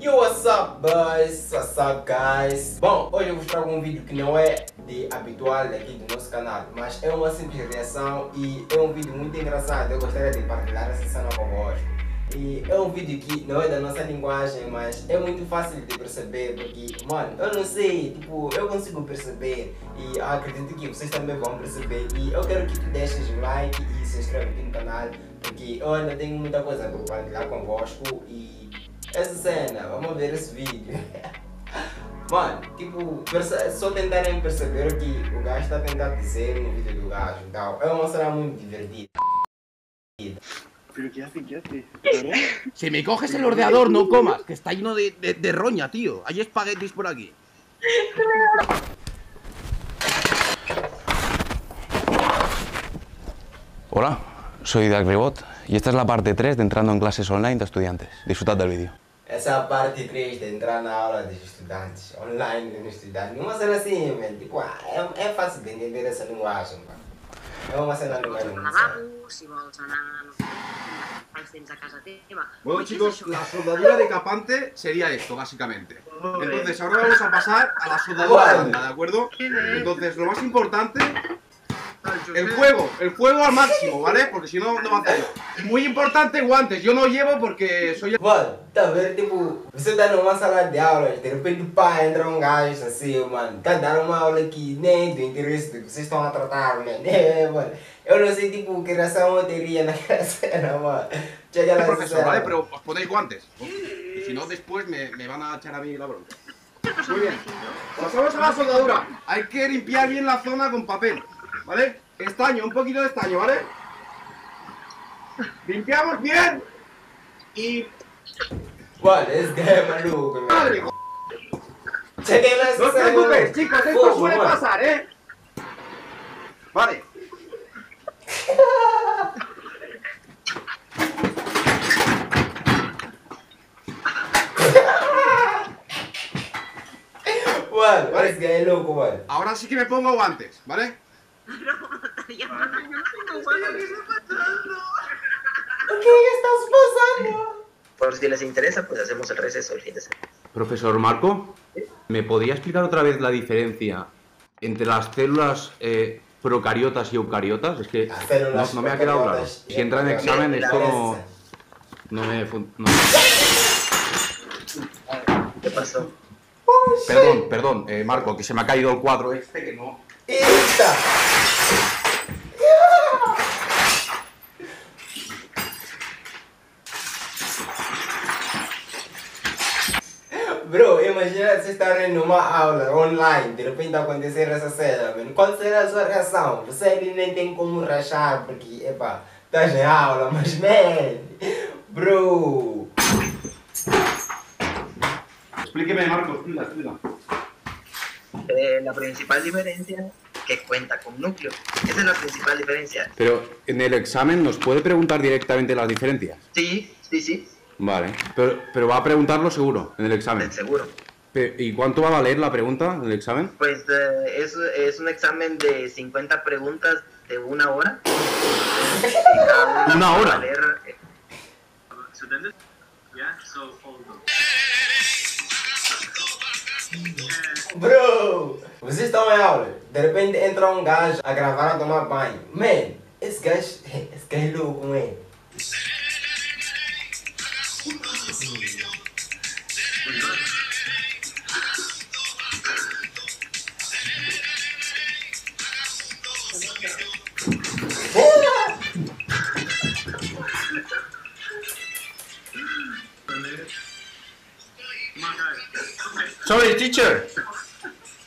Yo, what's up, boys? What's up, guys? Bom, hoje eu vos trago um vídeo que não é de habitual aqui do nosso canal, mas é uma simples reação e é um vídeo muito engraçado. Eu gostaria de partilhar essa cena convosco. E é um vídeo que não é da nossa linguagem, mas é muito fácil de perceber, porque, mano, eu não sei, tipo, eu consigo perceber e acredito que vocês também vão perceber. E eu quero que tu deixes o like e se inscreva aqui no canal, porque eu ainda tenho muita coisa para partilhar convosco e essa cena, vamos ver esse vídeo. Mano, tipo, só tentarem perceber o que o gajo está a tentar dizer no vídeo do gajo. Então, é uma cena muito divertida. Pero ¿qué hace? ¿Qué hace? Si me coges el ordenador, no comas, que está lleno de, de, de roña, tío. Hay espaguetis por aquí. Hola, soy Dark Rebot y esta es la parte 3 de entrando en clases online de estudiantes. Disfrutad del vídeo. Essa é a parte 3 de entrar na aula dos estudantes, online assim, man, tipo, ah, é, é fácil de entender essa linguagem, mano. É uma cena linguagem muito si vols a casa. Bueno chicos, la soldadura de capante sería esto, básicamente. Entonces ahora vamos a pasar a la soldadura blanda, ¿de acuerdo? Entonces lo más importante el fuego, el fuego al máximo, ¿vale? Porque si no, no va a hacer. Muy importante, guantes. Yo no llevo porque soy... Mano, tá vendo? Tipo, você tá numa sala de aula, de repente pá, entra um gajo assim, mano. Tá dando uma aula que nem do interesse do que vocês estão a tratar, mano. É, mano. Eu não sei, tipo, que reação eu teria naquela cena, mano. Chega profesor, ¿vale? Pero os ponéis guantes. Y si no, después me, me van a echar a mí la bronca. Muy bien. Pasamos a la soldadura. Hay que limpiar bien la zona con papel. ¿Vale? Estaño, un poquito de estaño, ¿vale? Limpiamos bien y... ¿Cuál? Es que maluco, ¡Madre, No te preocupes, chicos, esto suele pasar, ¿eh? Vale. Bueno, vale. es que es loco, vale. Ahora sí que me pongo guantes, ¿vale? Ya no tengo ¿Qué está pasando? ¿Qué estás pasando? Por si les interesa, pues hacemos el receso el fin de semana. Profesor Marco, ¿me podría explicar otra vez la diferencia entre las células eh, procariotas y eucariotas? Es que no, no, me ha quedado claro. Si entra en examen, esto no, no me... No. ¿Qué pasó? Perdón, perdón, eh, Marco, que se me ha caído el cuadro este que no... ¡Esta! Estar em uma aula online, de repente acontecer essa cena, mano. Qual será a sua reação? Você nem tem como rachar, porque, epa, estás em aula, mas, man, bro. Explíqueme, Marco, explica, explica. Eh, la principal diferencia que cuenta con núcleo. Esa es la principal diferencia. Pero en el examen nos puede preguntar directamente las diferencias. Sí, sí, sí. Vale, pero, pero va a preguntarlo seguro en el examen. Seguro. ¿Y cuánto va a valer la pregunta el examen? Pues eh, es, es, un examen de 50 preguntas de una hora. ¿Una hora? Eh, Bro, vocês estão em aula, de repente entra um gajo a gravar a tomar banho. Man, esse gajo, esse gajo é louco, man. Sorry, teacher.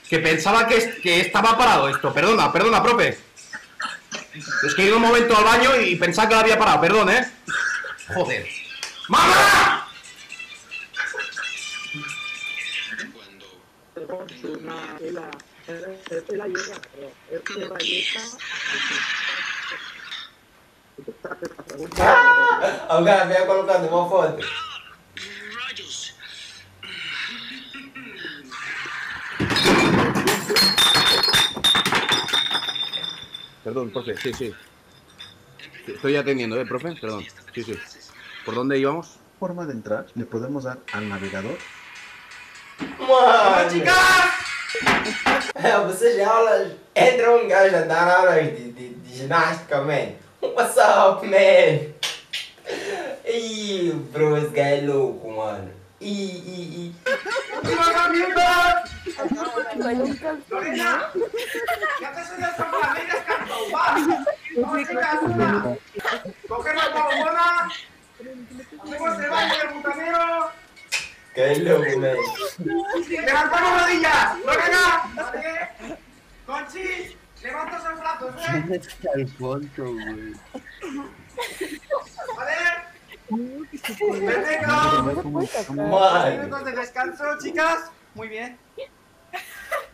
Que pensaba que, que estaba parado esto. Perdona, perdona, profe. Es que he ido un momento al baño y pensaba que lo había parado. Perdón, ¿eh? Joder. ¡Mamá! Alguém veio colocando uma foto. Perdón, profe, sí, sí. Estoy atendiendo, ¿eh, profe? Perdón. Sí, sí. ¿Por dónde íbamos? forma de entrar le podemos dar al navegador. Mano! chicas! Vocês de aulas. Entra um gajo a dar aulas de, de, de ginástica, man. What's up, man? Ih, bro, esse gajo é louco, mano. Ih, ih, ih. ¡Viva mierda! ¡Lorena! ¡Ya te soy esta familia escapado! ¡Va! ¡Vamos, chicas! ¡Una! ¡Coger la bombona! ¡Hacemos el baile del butanero! Que louco, man. ¡Levantamos rodillas! ¡Lorena! ¡Conchi! ¡Levanta esos brazos, eh! Alfonso, güey. Mano. Minutos de descanso, chicas. Muy bien.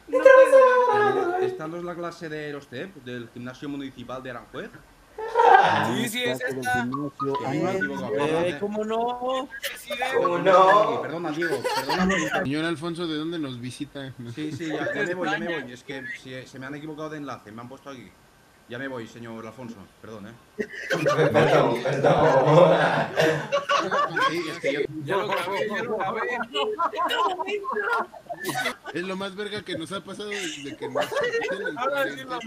¿Esta no es la clase de los TEP del gimnasio municipal de Aranjuez? Sí, sí, es esta. ¿Cómo no? ¿Cómo no? Perdona, Diego. Señor Alfonso, ¿de dónde nos visita? Sí, sí, ya, ya me voy, ya me voy. Es que se me han equivocado de enlace, me han puesto aquí. Ya me voy, señor Alfonso, perdón, ¿eh? Perdón, perdón. Sí, es que yo- Ya lo grabé, ya lo grabé. es lo más verga que nos ha pasado desde que nos... Ahora sí más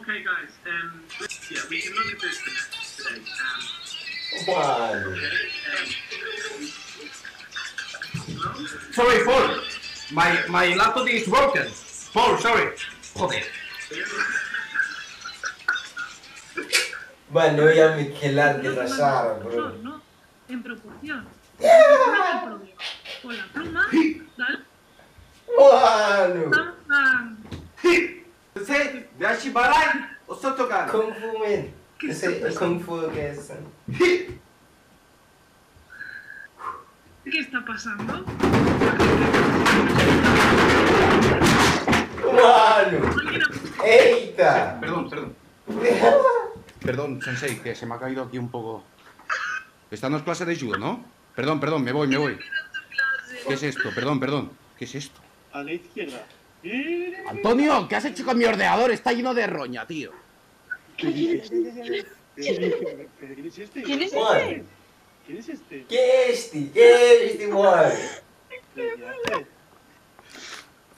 Okay, guys. Um, yeah, we can this today. Um. Sorry, Paul. My, my laptop is broken. Paul, sorry. Joder. Eu ia me quelar de No, no, rachar, no, bro. No, no, en proporción. ¿Cuál es problema? Con la pluma, dale, pam. Você, Dashi Barai, o Sotokan. Kung Fu, man. Esse é Kung Fu que esse. ¿Qué está pasando? Mano. ¿Alguien ha- Eita. Perdón, perdón. Perdón, Sensei, que se me ha caído aquí un poco. Esta no es clase de judo, ¿no? Perdón, perdón, me voy, me voy. ¿Qué es esto? Perdón, perdón. ¿Qué es esto? a la izquierda. Antonio, ¿qué has hecho con mi ordenador? Está lleno de roña, tío. ¿Quién es este? ¿Quién es este? ¿Quién es este? Que é este? Que é este?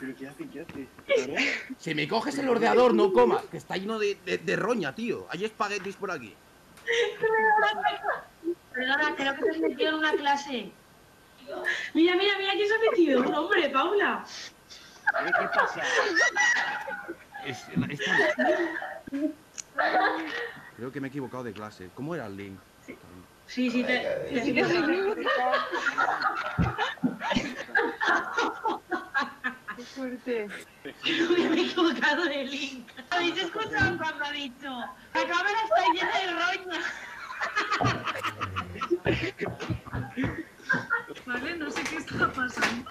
¿Pero qué hace? ¿Pero qué hace? Si me coges el ordenador, no comas, que está lleno de, de- de roña, tío. Hay espaguetis por aquí. Perdona, creo que te has metido en una clase. Mira, mira, mira quién se ha metido. Un hombre, Paula. ¿Pero qué pasa? Es- Creo que me he equivocado de clase. ¿Cómo era el link? Sí, sí, te. te- Fuerte. Me he equivocado de link. ¿Habéis escuchado cuando ha dicho? La cámara está llena de roña. Vale, no sé qué está pasando.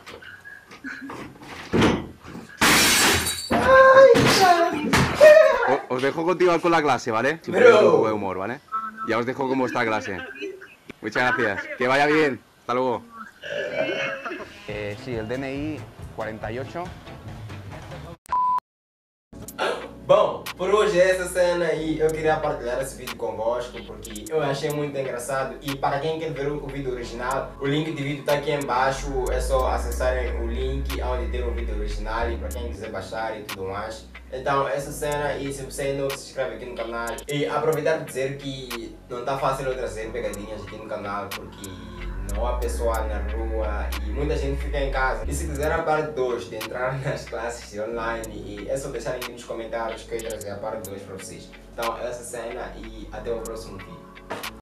O- Os dejo continuar con la clase, ¿vale? Si Bro. ponéis un poco de humor, ¿vale? Ya os dejo cómo está clase. Muchas gracias. Que vaya bien. Hasta luego. Eh, sí, el DNI 48. Bom, por hoje é essa cena e eu queria partilhar esse vídeo convosco porque eu achei muito engraçado e para quem quer ver o vídeo original, o link de vídeo está aqui embaixo, é só acessarem o link onde tem o vídeo original e para quem quiser baixar e tudo mais. Então essa cena e se você ainda não se inscreve aqui no canal e aproveitar para dizer que não está fácil eu trazer pegadinhas aqui no canal porque não há pessoal na rua e muita gente fica em casa. E se quiser a parte 2 de entrar nas classes online, é só deixarem aqui nos comentários que eu trazer a parte 2 para vocês. Então, essa cena e até o próximo vídeo.